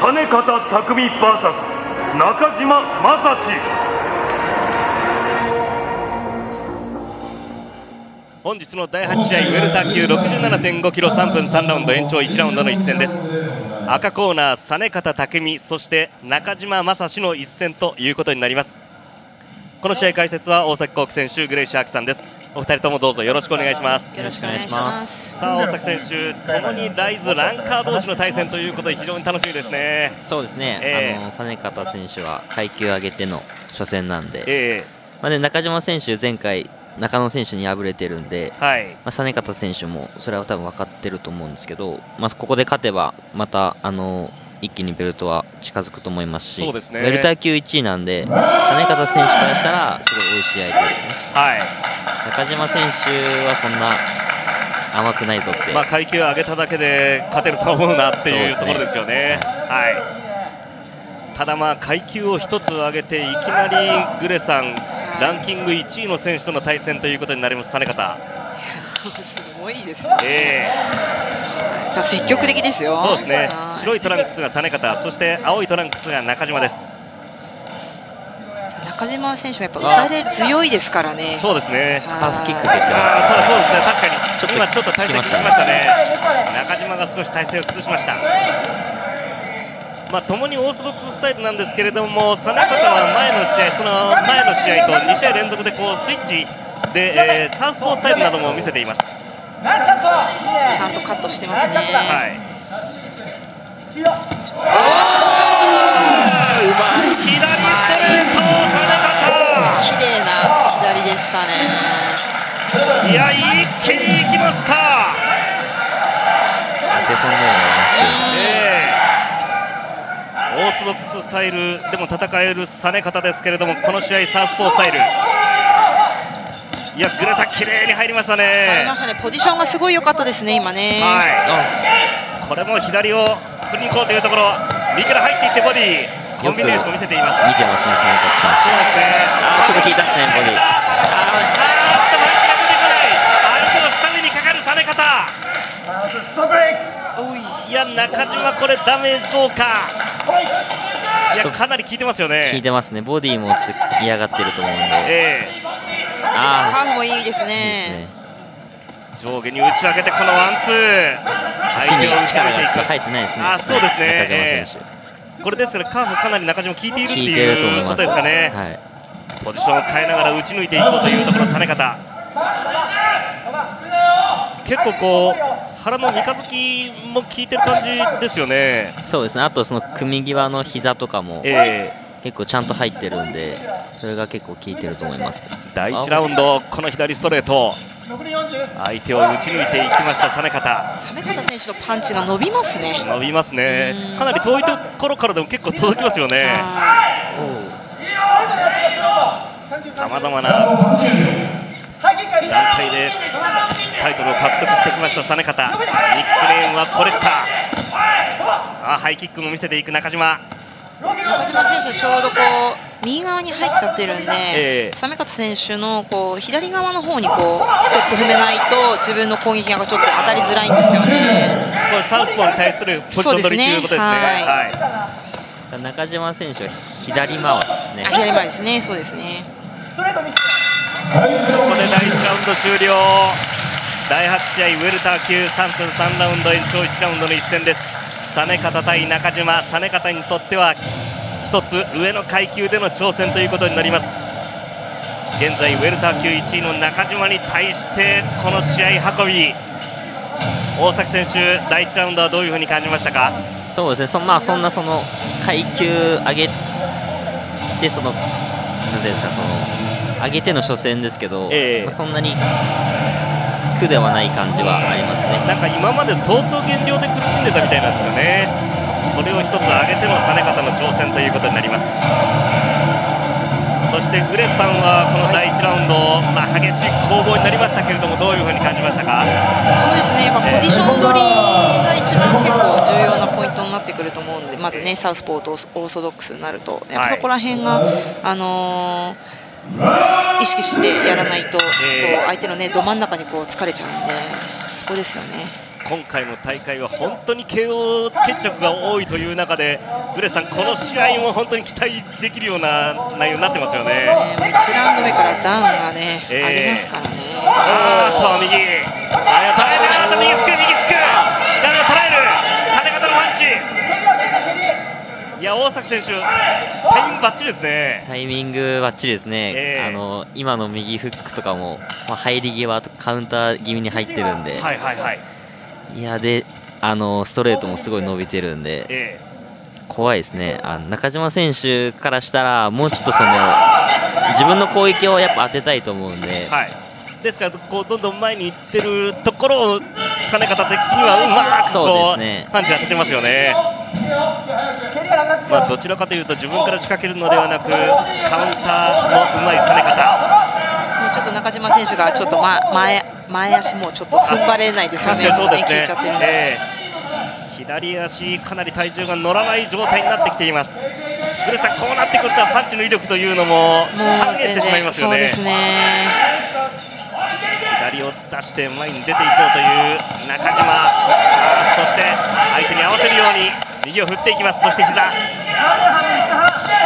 実方匠 VS 中島正史本日の第8試合ウェルター級67.5キロ3分3ラウンド延長1ラウンドの一戦です赤コーナー実方匠そして中島正史の一戦ということになりますこの試合解説は大崎幸喜選手グレイシー・アキさんですお二人ともどうぞよろしくお願いします。よろしくお願いします。さあ大崎選手ともにライズランカー同士の対戦ということで非常に楽しみですね。そうですね、えー、あの実方選手は階級上げての初戦なんで、えー、まあね、中島選手前回中野選手に敗れてるんで、はい、まあ、実方選手もそれは多分分かってると思うんですけど、まあ、ここで勝てばまたあの一気にベルトは近づくと思いますしそうですね、ルター級1位なんで実方選手からしたらすごい多い試合ですね。はい中島選手はそんな甘くないぞって、まあ、階級上げただけで勝てると思うなっていうところですよね。はいただ、まあ階級を1つ上げていきなりグレさんランキング1位の選手との対戦ということになります、実方。すごいですね、えー、積極的ですよそうですね白いトランクスが実方そして青いトランクスが中島です中島選手もやっぱ打たれ強いですからね。そうですね。ハーフキック蹴ってます。ただそうですね。確かにちょっと今ちょっと体勢崩しましたね。中島が少し体勢を崩しました。まあ共にオーソドックススタイルなんですけれども、実方は前の試合その前の試合と2試合連続でこうスイッチで、えー、サウスポースタイルなども見せています。ちゃんとカットしてますね。はい。うまい左ストレート綺麗な左でしたね。いや一気に行きました。オーソドックススタイルでも戦える実方ですけれどもこの試合サウスポースタイルいやグレサ綺麗に入りましたね。入りましたね。ポジションがすごい良かったですね今ね。はい。これも左を振りに行こうというところ。右から入っていってボディ。コンビネーション見せています。見てますねそうですね。あちょっと引いたですねボディ。い相手の下目にかかるされ方いや中島これダメージどうかい。やかなり効いてますよね。効いてますね。ボディもちょっと嫌がってると思うんで、えー、カー。ブもいいですね。上下に打ち分けてこのワンツー。足に力がちょっと入ってないですね。あそうですね。中島選手、えー。これですからカーフかなり中島効いているっていうことですかね、はい、ポジションを変えながら打ち抜いていこうというところ種方。結構こう腹の三日月も効いてる感じですよね。そうですね。あとその組み際の膝とかも、えー、結構ちゃんと入ってるんでそれが結構効いてると思います。第1ラウンドこの左ストレート。相手を打ち抜いていきました実方実方選手のパンチが伸びますね。伸びますね。かなり遠いところからでも結構届きますよね。さまざまな団体でタイトルを獲得してきました実方ニックネームはコレクター。あハイキックも見せていく中島中島選手ちょうどこう右側に入っちゃってるんで、えー、サメカツ選手のこう左側の方にこうステップ踏めないと自分の攻撃がちょっと当たりづらいんですよね。これサウスポーに対するポジション取りということですね。はい、中島選手は左回ですね。左回ですね。そうですね。ここで第1ラウンド終了。第8試合ウェルター級3分3ラウンド延長1ラウンドの一戦です。実方対中島、実方にとっては1つ上の階級での挑戦ということになります。現在ウェルター級1位の中島に対してこの試合運び。大崎選手第1ラウンドはどういうふうに感じましたか？そうですね。そ,、まあ、そんなその階級上げてその何ですかその上げての初戦ですけど、えー、まあ、そんなに苦ではない感じはありますねなんか今まで相当減量で苦しんでたみたいなんですよね。それを1つ上げての実方の挑戦ということになります。そしてグレスさんはこの第1ラウンド、まあ、激しい攻防になりましたけれどもどういうふうに感じましたか？そうですね、まあ、ポジション取りが一番結構重要なポイントになってくると思うのでまずねサウスポーとオーソドックスになるとやっぱそこら辺が、はい、あのー、意識してやらないと、えー、相手の、ね、ど真ん中にこう疲れちゃうんでそこですよね。今回の大会は本当に KO 決着が多いという中でグレさん、この試合も本当に期待できるような内容になってますよね。ね1ラウンド目からダウンがね、えー、ありますからね。あーと右、右。右フック、ダメを捉える、金型のパンチ。いや大崎選手、タイミングばっちりですね。タイミングばっちりですね。えー、あの今の右フックとかも、まあ、入り際カウンター気味に入ってるんで。はいはいはい。いやであのストレートもすごい伸びてるんで、えー、怖いですねあの中島選手からしたらもうちょっとその自分の攻撃をやっぱ当てたいと思うんで、はい、ですからこうどんどん前に行ってるところを金方的にはうまくこう、ね、パンチ当ててますよね。まあ、どちらかというと自分から仕掛けるのではなくカウンターのうまい攻め方。もうちょっと中島選手がちょっと、ま、前前足もちょっと踏ん張れないですよね、そうですね、えー、左足、かなり体重が乗らない状態になってきています。古さん、こうなってくるとパンチの威力というのも半減してしまいますよね。左を出して前に出ていこうという中島。そして相手に合わせるように右を振っていきます。そして膝。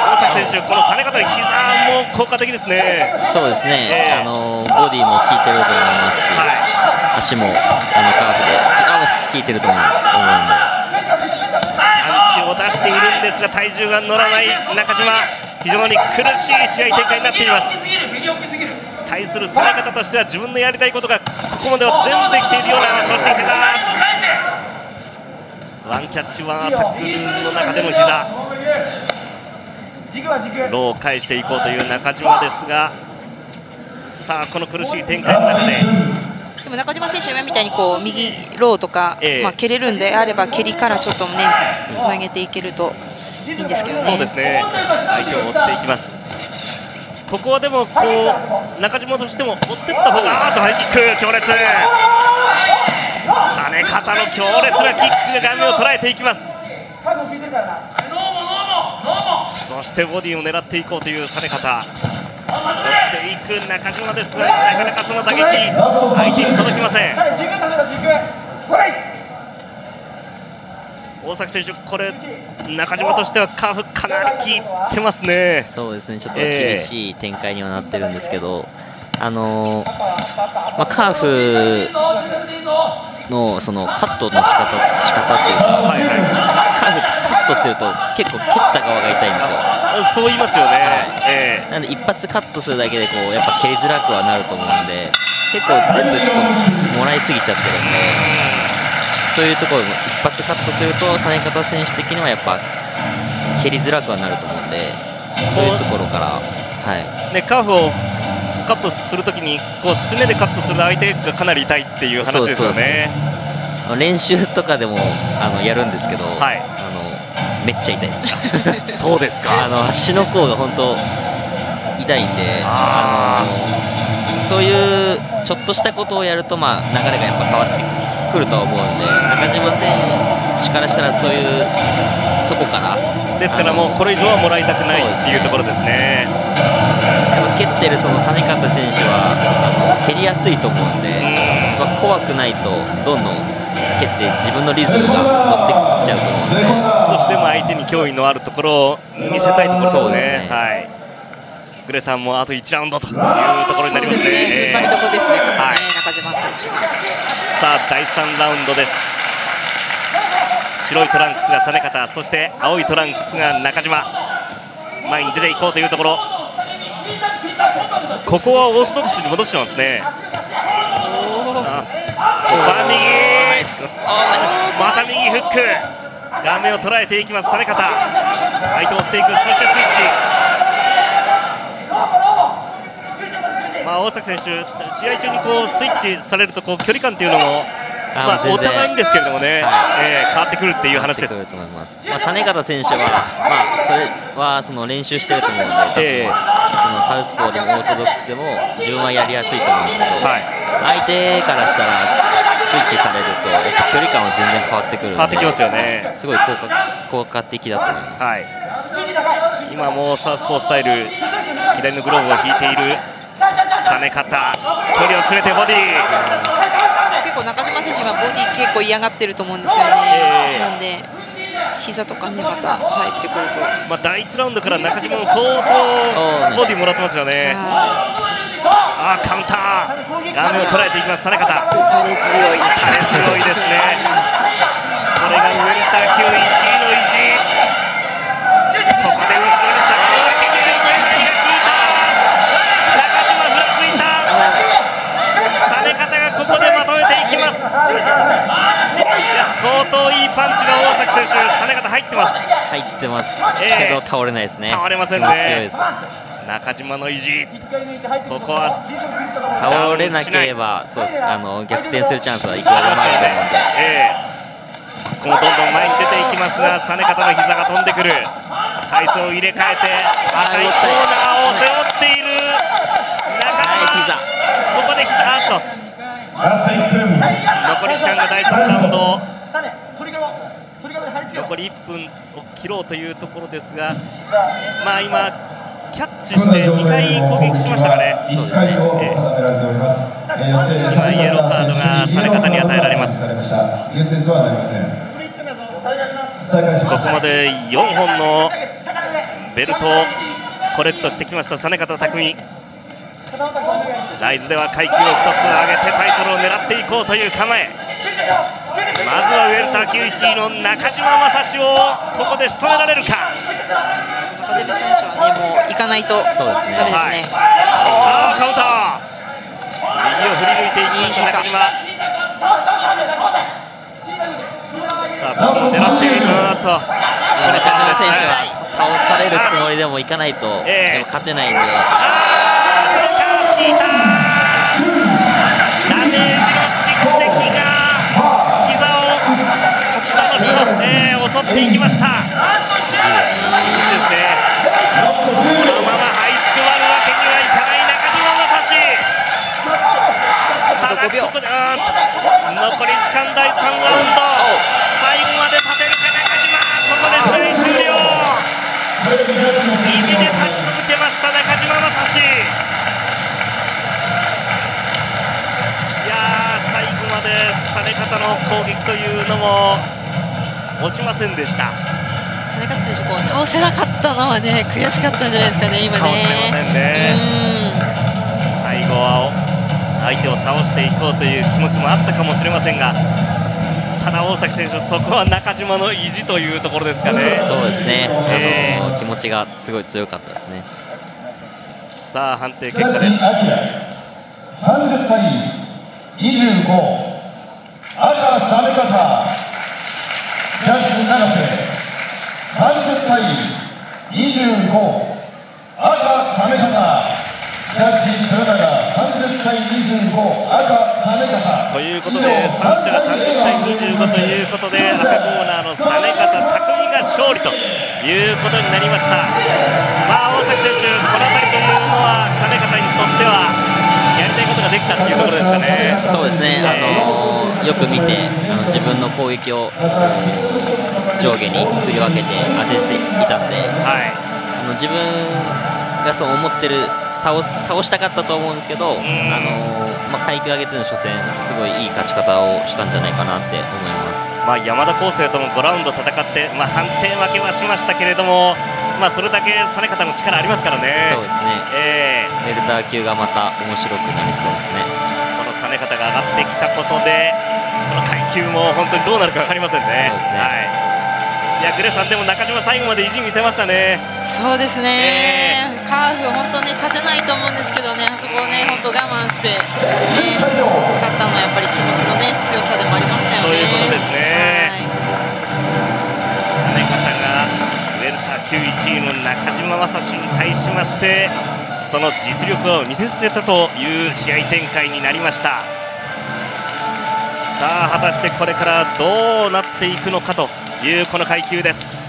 大崎選手、このされ方の膝も効果的ですね。そうですね、えー、あのボディも効いてると思いますし、はい、足もあのカーフで効いてると思うんで。パンチを出しているんですが体重が乗らない中島。非常に苦しい試合展開になっています。対するされ方としては自分のやりたいことがここまでは全部できているようなそして膝ワンキャッチワンアタックの中での膝。ローを返していこうという中島ですがさあこの苦しい展開の中で。でも中島選手、今みたいにこう右ローとか、えー、まあ、蹴れるんであれば蹴りからちょっとねつなげていけるといいんですけどね。そうですね。相手を追っていきます。ここはでもこう中島としても追ってった方があーとハイキック強烈。跳ね方の強烈なキックが顔面を捉えていきます。そしてボディを狙っていこうというされ方。追っていく中島ですがなかなかその打撃相手に届きません。大崎選手、これ中島としてはカーフかなり効いてますね。そうですね。ちょっと厳しい展開にはなってるんですけど、えー、あのー、まあ、カーフのそのカットの仕方仕方っていうか、はいはい、カーフカットすると結構蹴った側が痛いんですよ。そう言いますよね、はい。えー、なんで一発カットするだけでこうやっぱ蹴りづらくはなると思うんで結構全部ちょっともらいすぎちゃってるんでそういうところも一発カットすると実方選手的にはやっぱ蹴りづらくはなると思うんでそういうところから、はい。ね、カーフをカットするときにこうすねでカットする相手がかなり痛いっていう話ですよね。練習とかでもあのやるんですけど、はい、あのめっちゃ痛いです。そうですか。あの足の甲が本当痛いんで、あのそういうちょっとしたことをやるとまあ流れがやっぱ変わってくるとは思うんで、中島選手からしたらそういうとこからですからもうこれ以上はもらいたくないっていうところですね。蹴ってるその実方選手はあの蹴りやすいと思うんで、まあ、怖くないとどんどん蹴って自分のリズムが乗ってきちゃうと思うので少しでも相手に脅威のあるところを見せたいところですね。はいグレさんもあと1ラウンドというところになりますね。すね、ここね、はい、中島選手。さあ第3ラウンドです。白いトランクスが実方、そして青いトランクスが中島。前に出ていこうというところ。ここはオーソドックスに戻してますね。ま右。また右フック。顔面を捉えていきます実方。相手を追っていくそしてスイッチ。まあ大崎選手試合中にこうスイッチされるとこう距離感っていうのもまあ、お互いにですけれどもね、はい、えー、変わってくるっていう話です。まあ、実方選手は、まあ、それはその練習してると思うので、えー、そのサウスポーでもオーソドックスでも自分はやりやすいと思うんですけど、はい、相手からしたらスイッチされるとやっぱ距離感は全然変わってくる変わってきますよね。すごい効果効果的だと思います、はい、今もサウスポースタイル左のグローブを引いている実方距離を詰めてボディ。結構中島選手今ボディ結構嫌がってると思うんですよね、えー、なんで膝とかにまた入ってくると、まあ、第1ラウンドから中島も相当ボディもらってますよね。あカウンター。画面を捉えていきます、実方打たれ強い強いですね。これがウェルター級1位の意地。そこで後ろに下がた。中島ふらついた。がここでます相当いいパンチが大崎選手実方入ってます。入ってます、えー、けど倒れないですね。倒れませんね。中島の意地。ここは倒れなければそうあの逆転するチャンスはいくらでもあると思うんで、えー、ここもどんどん前に出ていきますが実方の膝が飛んでくる。体操を入れ替えて赤いコーナーを背負っている。中島。ここで膝あと残り時間が第3ラウンド残り1分を切ろうというところですがまあ今キャッチして2回攻撃しましたかね。そうですね。えー、イエローカードがされ方に与えられます。ここまで4本のベルトをコレクトしてきました実方匠ライズでは階級を2つ上げてタイトルを狙っていこうという構えまずはウェルター級1位の中島正史をここで仕留められるかカデル選手はねもう行かないとダメですね。はい、あカウンター。右を振り抜いていきました中島。さあ狙っていると。これ中島選手は倒されるつもりでもいかないと、えー、でも勝てないんで。ダメージの蓄積が膝を。襲っていきました。いいですね。このまま這いつくばるわけにはいかない中島正史ただここで残り時間第3ラウンド最後まで立てるか中島ここで試合終了意地で立ち続けました中島正史いや最後までされ方の攻撃というのも落ちませんでした。金勝選手こう倒せなかったのはね悔しかったんじゃないですかね今ね。ね最後は相手を倒していこうという気持ちもあったかもしれませんが。ただ大崎選手、そこは中島の意地というところですかね。そうですね。えー、気持ちがすごい強かったですね。さあ判定結果です。30対25赤サメ方。ジャッジ永瀬。30対25赤サメ方。ジャッジ豊永30対25赤サメ方。ということで3者が30対25ということで赤コーナーのサメ方匠が勝利ということになりました。まあ大崎選手この辺りというのはサメ方にとってはたいことができたというところですかねそうですね、あのー、よく見てあの自分の攻撃を上下に振り分けて当てていたんで、はい、あの自分がそう思ってる倒す倒したかったと思うんですけど、あのまあ、階級上げての初戦すごいいい勝ち方をしたんじゃないかなって思います。まあ、山田康生とも5ラウンド戦って、まあ、判定負けはしましたけれども、まあ、それだけ実方の力ありますからね。そうですね、えー、がまた面白くなりそうですね。この実方が上がってきたことでこの階級も本当にどうなるか分かりませんね。そうですね。はい。いやグレさんでも中島最後まで意地見せましたね。そうですね、え。ー、カーフ本当ね立てないと思うんですけどねあそこをね本当我慢して、ね、勝ったのはやっぱり気持ちのね強さでもありましたよね。そういうことですね。金方がウェルター級1位の中島正史に対しましてその実力を見せつけたという試合展開になりました。さあ果たしてこれからどうなっていくのかというこの階級です。